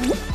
Woo!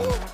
Woo!